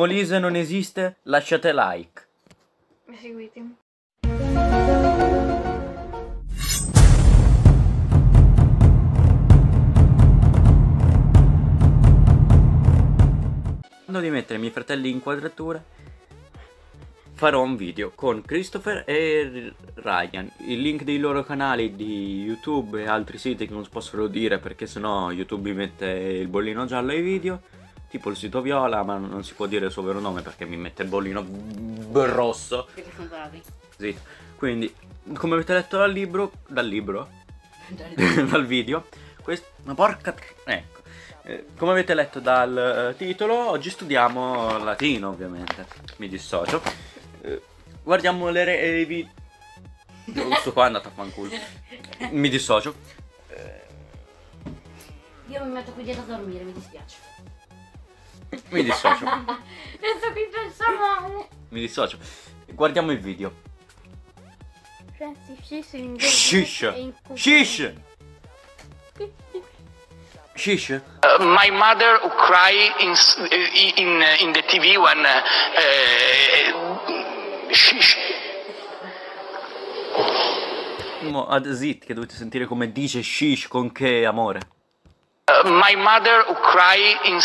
Molise non esiste, lasciate like. Mi seguite. Quando di mettere i miei fratelli in quadratura farò un video con Christopher e Ryan. Il link dei loro canali di YouTube e altri siti che non si possono dire perché sennò YouTube mi mette il bollino giallo ai video. Tipo il sito Viola, ma non si può dire il suo vero nome perché mi mette il bollino rosso. Perché sono bravi. Zitto. Quindi, come avete letto dal libro, dal libro, dal video, questo, ma porca, ecco, eh, come avete letto dal eh, titolo, oggi studiamo latino ovviamente, mi dissocio, eh, guardiamo le revi, questo qua è andato a fanculo, mi dissocio, Io mi metto qui dietro a dormire, mi dispiace. Mi dissocio, Adesso qui pensa male. mi dissocio, guardiamo il video, shish shish, shish, shish, Uh, my mother who cry in s- uh, in uh, in the TV when uh, uh, she, Mo, ad zit che dovete sentire come dice shish con che amore. My mother who in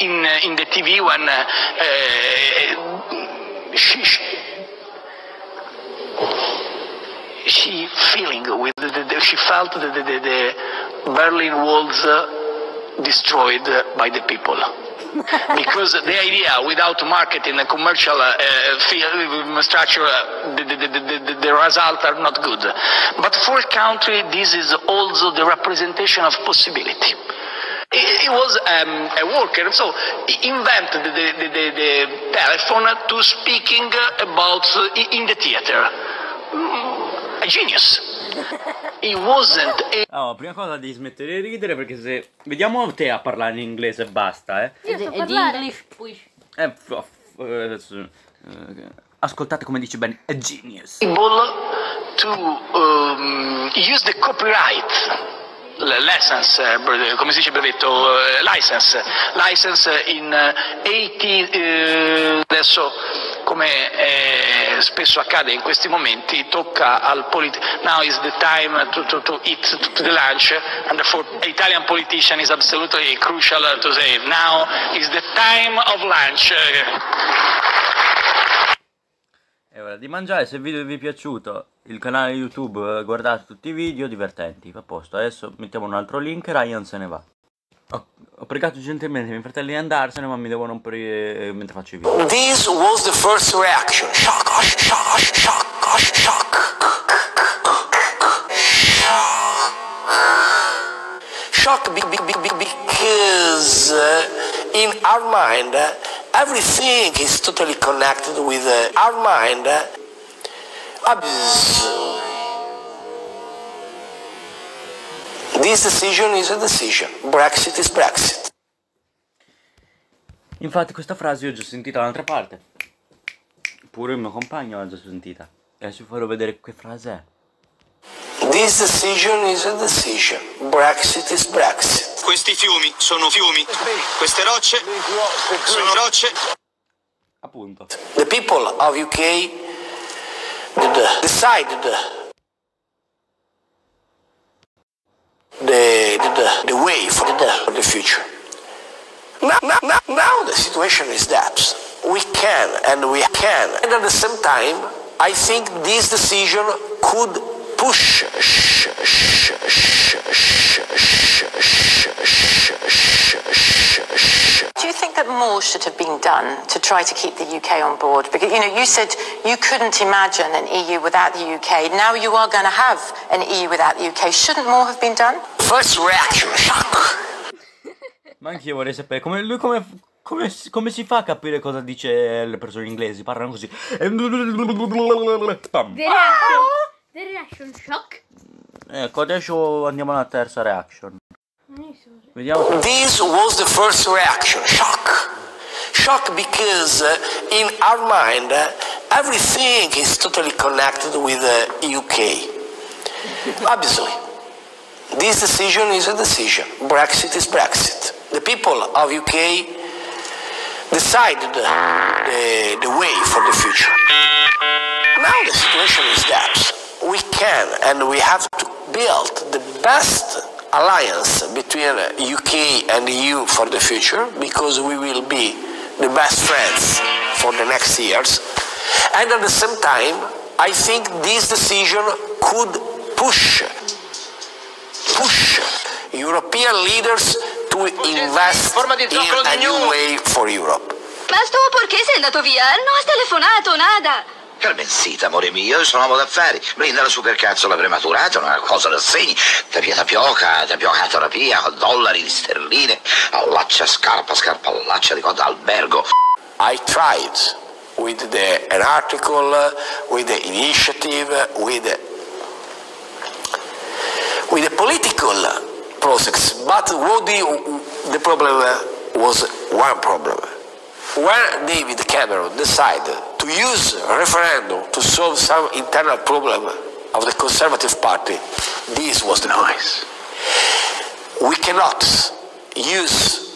in uh, in the TV when uh, uh, she she feeling with the, the, she felt the, the, the, the Berlin walls uh, destroyed by the people. Because the idea without marketing and commercial uh, uh, structure, the, the, the, the, results are not good. But for a country, this is also the representation of possibility. He he was um, a worker, so he invented the, the, the, the telephone to speaking about uh, in the theater. Mm, A genius. He wasn't a Allora, prima cosa devi smettere di ridere perché se... Vediamo te a parlare in inglese e basta, eh. Io so parlare. English, poi... Eh, f- f- eh, eh, ascoltate come dice bene, a genius. to um, use the copyright license, eh, bre- come si dice brevetto, eh, license, license in eh, 80, eh, adesso come eh, spesso accade in questi momenti, tocca al politico, now is the time to, to, to eat to the lunch, and for Italian politician is absolutely crucial to say, now is the time of lunch. È ora di mangiare, se il video vi è piaciuto, il canale YouTube, guardate tutti i video divertenti, a posto. Adesso mettiamo un altro link, Ryan se ne va. Ho, ho pregato gentilmente i miei fratelli di andarsene, ma mi devo rompere eh, mentre faccio i video. This was the first reaction. Shock, shock, shock, shock, shock. Shock be- be- be- be- because uh, in our mind, uh, everything is totally connected with uh, our mind. This decision is a decision. Brexit is Brexit. Infatti questa frase io ho già sentita da un'altra parte. Pure il mio compagno l'ha già sentita. E adesso vi farò vedere che frase è. This decision is a decision. Brexit is Brexit. Questi fiumi sono fiumi, queste rocce sono rocce. Appunto. The people of UK decided the, the, the way for the, for the future. Now, now, now, now the situation is that we can and we can. And at the same time, I think this decision could push Do you think that more should have been done to try to keep the UK on board? Because you know, you said you couldn't imagine an EU without the UK. Now you are going to have an EU without the UK. Shouldn't more have been done? first reaction, shock. Ma anche io vorrei sapere come lui come, come, come si fa a capire cosa dice le persone inglesi? Parlano così. Pam. The reaction. The reaction shock. Ecco, adesso andiamo alla terza reaction. Non so. Vediamo se... This was the first reaction, shock. Shock because uh, in our mind, uh, everything is totally connected with the UK. Obviously, this decision is a decision. Brexit is Brexit. The people of UK decided the, the way for the future. Now the situation is that we can and we have to build the best alliance between UK and EU for the future because we will be the best friends for the next years. And at the same time, I think this decision could push push European leaders to invest in a new way for Europe. Ma tu perché sei andato via? Non has telefonato, nada. Calmensita, amore mio, io sono uomo d'affari. Brinda la supercazzola prematurata, una cosa da segni. Tapia tapioca, tapioca terapia, dollari di sterline, allaccia scarpa, scarpa allaccia di coda albergo. I tried with the, an article, with the initiative, with the, with the political process. But what the, the problem was one problem. When David Cameron decided use referendum to solve some internal problem of the Conservative Party, this was the noise. We cannot use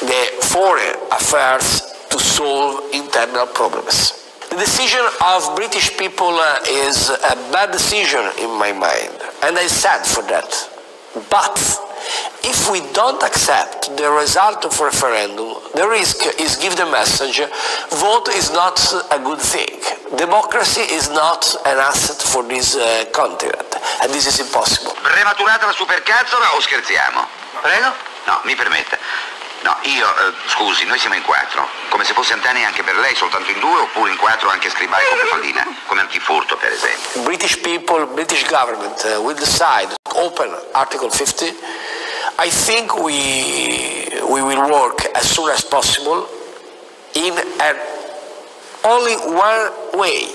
the foreign affairs to solve internal problems. The decision of British people uh, is a bad decision in my mind, and I sad for that. But if we don't accept the result of referendum, the risk is give the message, vote is not a good thing. Democracy is not an asset for this uh, continent, and this is impossible. Prematurata la supercazzola o scherziamo? Prego? No, mi permetta. No, io, eh, scusi, noi siamo in quattro. Come se fosse antenni anche per lei, soltanto in due, oppure in quattro anche scrivare come pallina, come antifurto per esempio. British people, British government uh, will decide open Article 50. I think we, we will work as soon as possible in only one way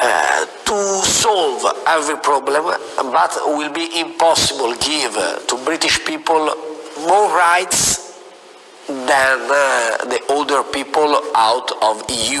uh, to solve every problem, but will be impossible give to British people more rights than uh, the older people out of EU.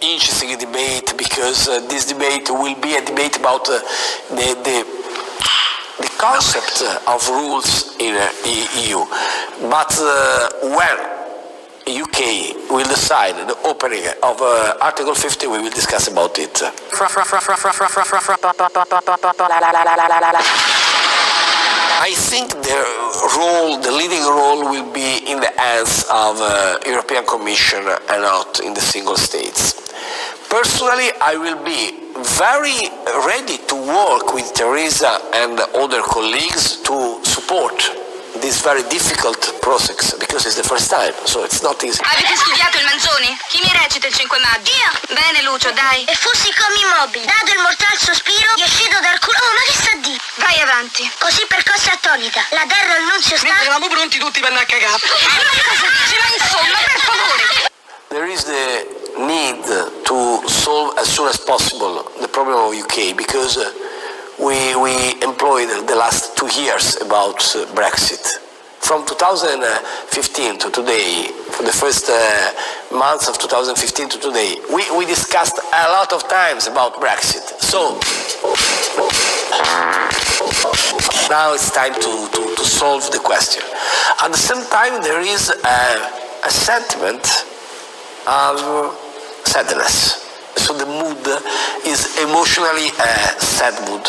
interesting debate because uh, this debate will be a debate about uh, the, the the concept of rules in uh, EU. But uh, when UK will decide the opening of uh, Article 50, we will discuss about it. I think the role, the leading role will be in the hands of uh, European Commission and not in the single states. Personally, I will be very ready to work with Teresa and other colleagues to support this very difficult process because it's the first time, so it's not easy. Avete studiato il Manzoni? Chi mi recita il 5 maggio? Io! Bene Lucio, dai. E fossi come immobile, dato il mortal sospiro, gli uscito dal culo. Oh, ma che sta di? Vai avanti. Così percossa attonita. La terra annunzio sta. Eravamo pronti tutti per andare a cagare. Ma insomma, per favore. There is the as possible the problem of UK because uh, we, we employed the last two years about uh, Brexit. From 2015 to today, for the first uh, months of 2015 to today, we, we discussed a lot of times about Brexit. So now it's time to, to, to solve the question. At the same time, there is a, a sentiment of sadness. So the mood is emotionally a sad mood.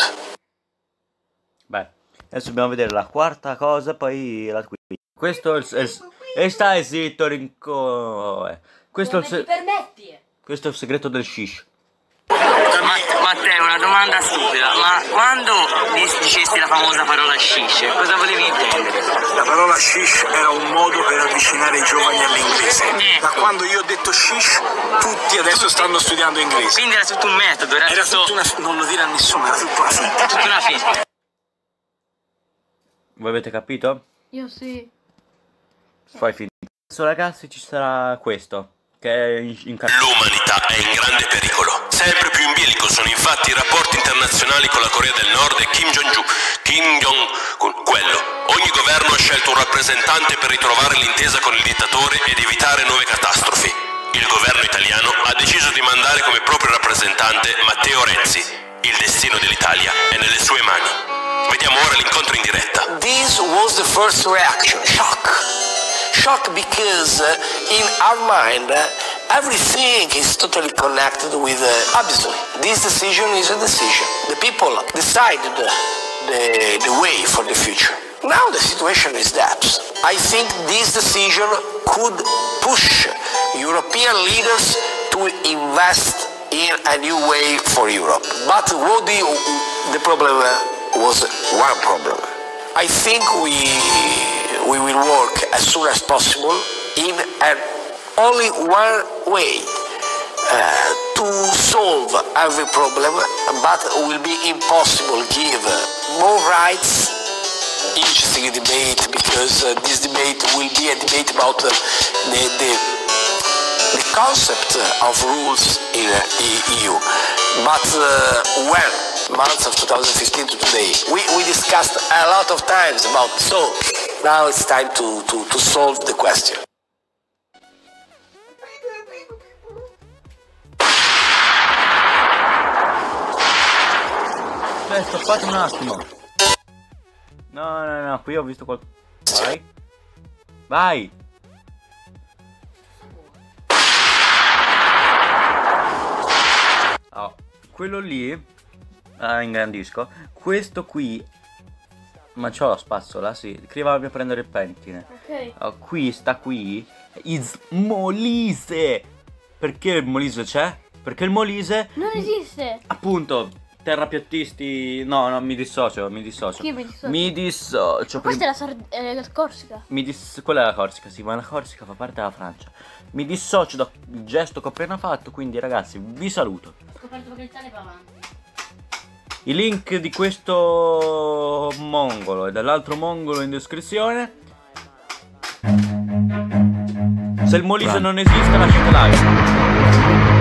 Beh, adesso dobbiamo vedere la quarta cosa, poi la quinta. Questo è il... il- e stai zitto, rinco... eh. Questo è il, se- permetti? questo è il segreto del shish. Matteo, una domanda stupida, ma quando dicesti la famosa parola shish, cosa volevi intendere? La parola shish era un modo per avvicinare i giovani all'inglese. Eh. Da quando io ho detto shish, tutti adesso stanno studiando inglese. Quindi era tutto un metodo, era, Era tutto, tutta una, non lo dire a nessuno, era tutta una finta. tutta una finta. Voi avete capito? Io sì. Fai finta. Adesso ragazzi ci sarà questo. Che è in, in L'umanità è in grande pericolo. Sempre in sono infatti i rapporti internazionali con la Corea del Nord e Kim Jong-un. Kim Jong-un, quello. Ogni governo ha scelto un rappresentante per ritrovare l'intesa con il dittatore ed evitare nuove catastrofi. Il governo italiano ha deciso di mandare come proprio rappresentante Matteo Renzi. Il destino dell'Italia è nelle sue mani. Vediamo ora l'incontro in diretta. This was the first reaction, shock. Shock because in our mind everything is totally connected with uh, obviously this decision is a decision. The people decided the, the, the way for the future. Now the situation is that I think this decision could push European leaders to invest in a new way for Europe. But what the, the problem uh, was one problem. I think we we will work as soon as possible in an only one way uh, to solve every problem, but will be impossible give more rights. Interesting debate because uh, this debate will be a debate about uh, the, the the concept of rules in uh, the EU. But uh, when months of 2015 to today, we, we discussed a lot of times about so now it's time to, to, to solve the question. Aspetta, stoppate un attimo. No, no, no, qui ho visto qualcosa. Vai. Vai. Oh, quello lì. Ah, ingrandisco. Questo qui. Ma c'ho la spazzola, sì. Vado a prendere il pettine. Ok. Oh, qui sta qui. Is Molise. Perché il Molise c'è? Perché il Molise, Non esiste. appunto, terrapiattisti. No, no, mi dissocio, mi dissocio. Chi mi dissocia? Mi dissocio. Questa è la, Sard- eh, la Corsica. Mi dis- quella è la Corsica, sì, ma la Corsica fa parte della Francia. Mi dissocio dal gesto che ho appena fatto, quindi ragazzi, vi saluto. Ho scoperto che l'Italia va avanti. I link di questo mongolo e dell'altro mongolo in descrizione. Se il Molise non esiste, lasciate like.